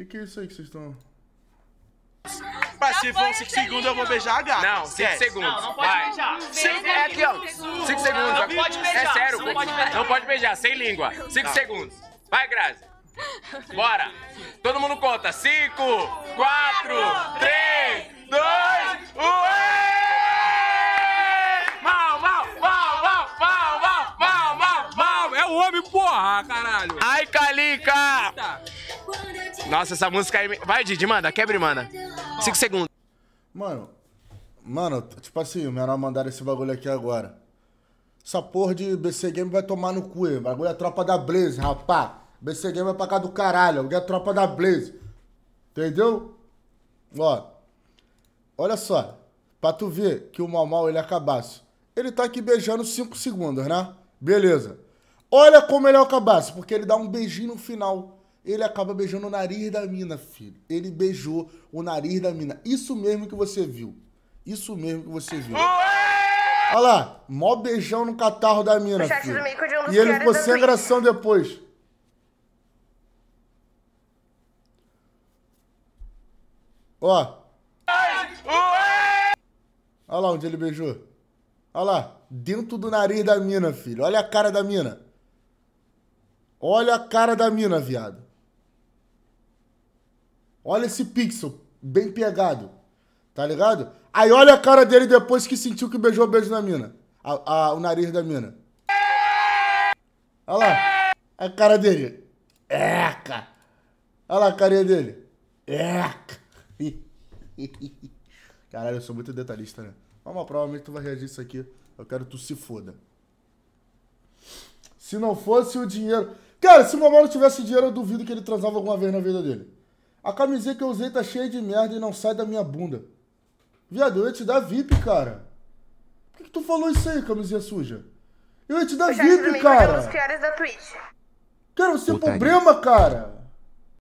Que que é isso aí que vocês estão... Mas se for 5 segundos, eu vou beijar a gata. Não, 5 Esquece. segundos. Não, não pode Vai. beijar. Cinco- é aqui, ó. 5 segundos. Não pode beijar, É sério. não pode beijar. Não pode beijar, sem língua. 5 Tá. segundos. Vai, Grazi. Bora. Todo mundo conta. 5, 4, 3, 2, 1. Mal, mal, mal, mal, mal, mal, mal, mal, mal. É o homem, porra, caralho. Ai, Calica. Nossa, essa música aí... Vai, Didi, manda. Quebra e manda. 5 segundos. Mano, mano, tipo assim, o menor mandaram esse bagulho aqui agora. Essa porra de BC Game vai tomar no cu, hein? Bagulho é tropa da Blaze, rapá. BC Game vai pra cá do caralho, alguém é tropa da Blaze. Entendeu? Ó, olha só. Pra tu ver que o Mal Mal ele é cabaço. Ele tá aqui beijando 5 segundos, né? Beleza. Olha como ele é o cabaço, porque ele dá um beijinho no final. Ele acaba beijando o nariz da mina, filho. Ele beijou o nariz da mina. Isso mesmo que você viu. Isso mesmo que você viu. Olha lá, mó beijão no catarro da mina, filho. um E ele ficou sem gração depois. Ó. Olha lá onde ele beijou. Olha lá, dentro do nariz da mina, filho. Olha a cara da mina. Olha a cara da mina, viado. Olha esse pixel, bem pegado. Tá ligado? Aí olha a cara dele depois que sentiu que beijou o beijo na mina. A- a- o nariz da mina. Olha lá. A cara dele. Eca. Olha lá a carinha dele. Eca. Caralho, eu sou muito detalhista, né? Mas provavelmente tu vai reagir isso aqui. Eu quero que tu se foda. Se não fosse o dinheiro. Cara, se o Mamão não tivesse dinheiro, eu duvido que ele transava alguma vez na vida dele. A camiseta que eu usei tá cheia de merda e não sai da minha bunda. Viado, eu ia te dar VIP, cara. Por que, que tu falou isso aí, camisinha suja? Eu ia te dar do VIP, cara. Cara, você é problema, cara.